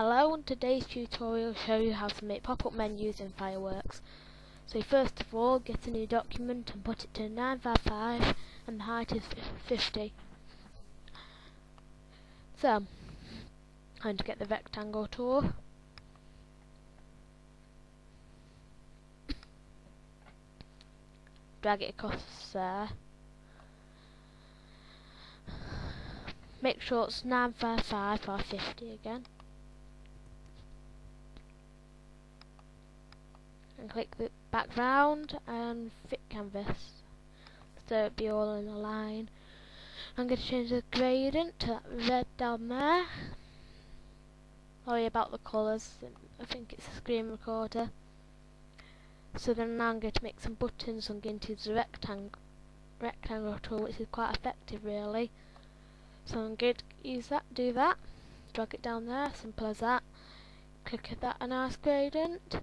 Hello, in today's tutorial will show you how to make pop-up menus in Fireworks. So first of all, get a new document and put it to 955 and the height is 50. So, I'm going to get the rectangle tool. Drag it across there. Make sure it's 955 by 50 again. And click the background and fit canvas so it be all in a line. I'm going to change the gradient to that red down there. Sorry about the colours, I think it's a screen recorder. So then now I'm going to make some buttons, I'm going to use the rectang rectangle tool which is quite effective really. So I'm going to use that, do that, drag it down there, simple as that. Click at that a nice gradient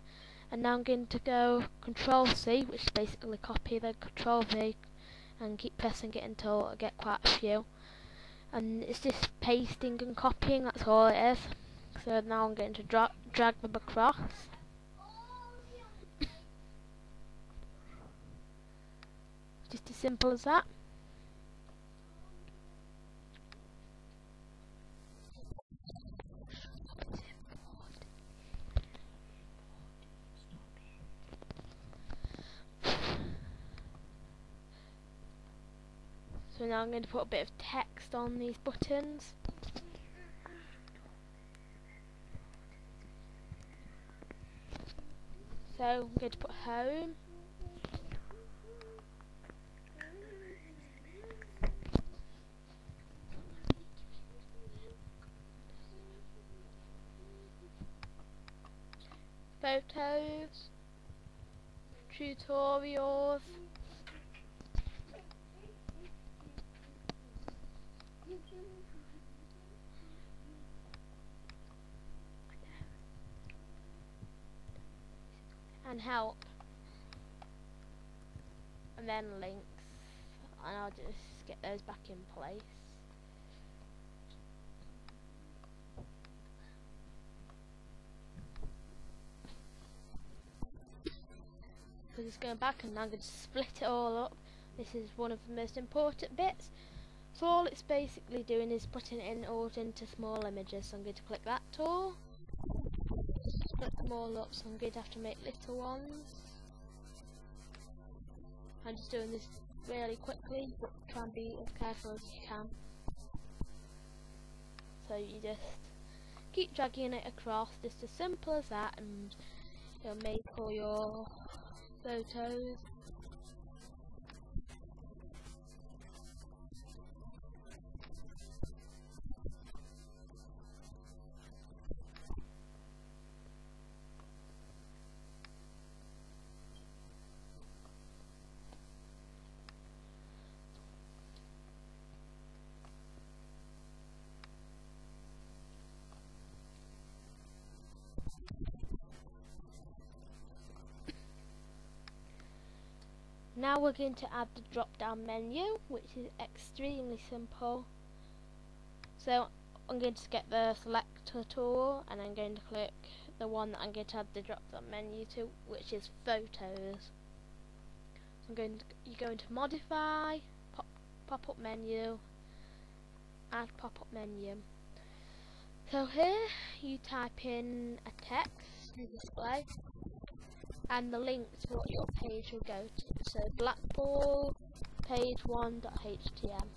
and now I'm going to go control C which is basically copy then control V and keep pressing it until I get quite a few. And it's just pasting and copying that's all it is. So now I'm going to dra drag them across. Just as simple as that So now I'm going to put a bit of text on these buttons. So I'm going to put home. Photos, tutorials, and help. And then links. And I'll just get those back in place. So just going back and I'm going to split it all up. This is one of the most important bits so all it's basically doing is putting it in all into small images so I'm going to click that tool split them all up, so I'm going to have to make little ones. I'm just doing this really quickly, but try and be as careful as you can. So you just keep dragging it across, just as simple as that, and you'll make all your photos Now we're going to add the drop down menu which is extremely simple. So I'm going to get the selector tool and I'm going to click the one that I'm going to add the drop down menu to which is photos. So I'm going to, you're going to modify, pop, pop up menu, add pop up menu. So here you type in a text to display and the link to what your page will go to. So Blackpool page 1.htm.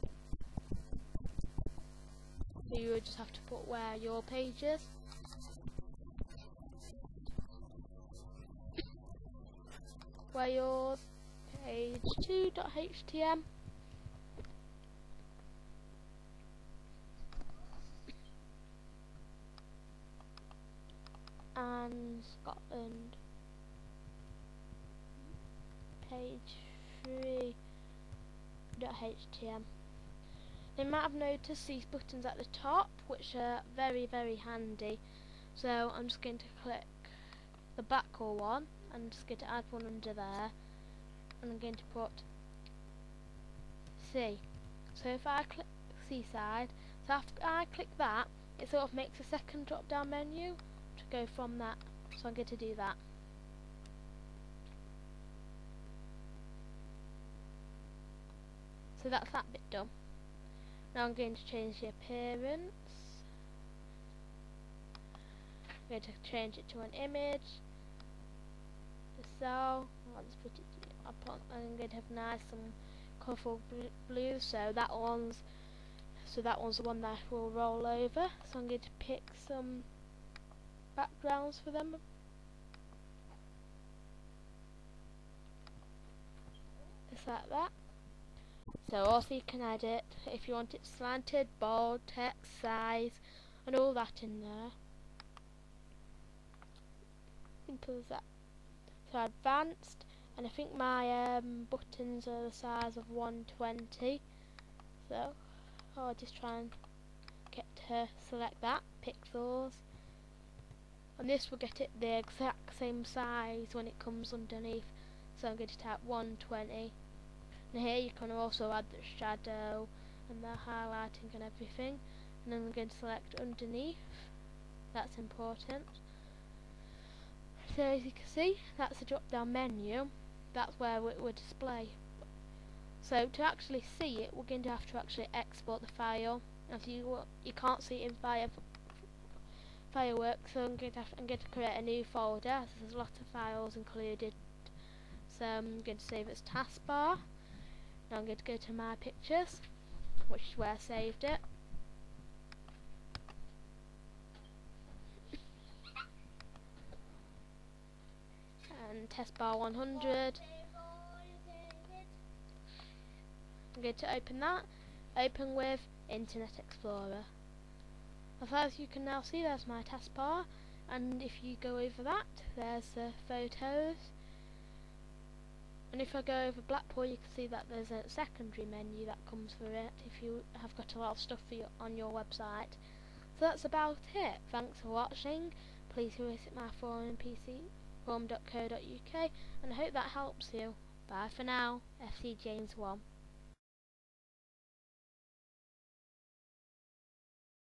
So you would just have to put where your page is. Where your page 2.htm. and Scotland page 3.htm. You might have noticed these buttons at the top which are very very handy so I'm just going to click the backcore one I'm just going to add one under there and I'm going to put C so if I click C side so after I click that it sort of makes a second drop down menu to go from that. So I'm going to do that. So that's that bit done. Now I'm going to change the appearance. I'm going to change it to an image. So I'll just put it up on, I'm going to have nice and colourful blue. So that one's so that one's the one that will roll over. So I'm going to pick some backgrounds for them. Just like that. So also you can edit if you want it slanted, bold, text, size, and all that in there. Simple as that. So advanced, and I think my um, buttons are the size of 120. So I'll just try and get to select that, pixels. And this will get it the exact same size when it comes underneath. So I'm going to type 120 and here you can also add the shadow and the highlighting and everything. And then I'm going to select underneath. That's important. So as you can see that's the drop down menu. That's where it will display. So to actually see it we're going to have to actually export the file. As you you can't see it in fire fireworks so I'm going to have, I'm going to create a new folder. As there's a lot of files included. So I'm going to save as taskbar now I'm going to go to my pictures, which is where I saved it. and test bar 100. I'm going to open that. Open with Internet Explorer. As you can now see, there's my taskbar, and if you go over that, there's the photos, and if I go over Blackpool you can see that there's a secondary menu that comes for it if you have got a lot of stuff your, on your website. So that's about it. Thanks for watching. Please visit my forum PC forum.co.uk and I hope that helps you. Bye for now. FC James 1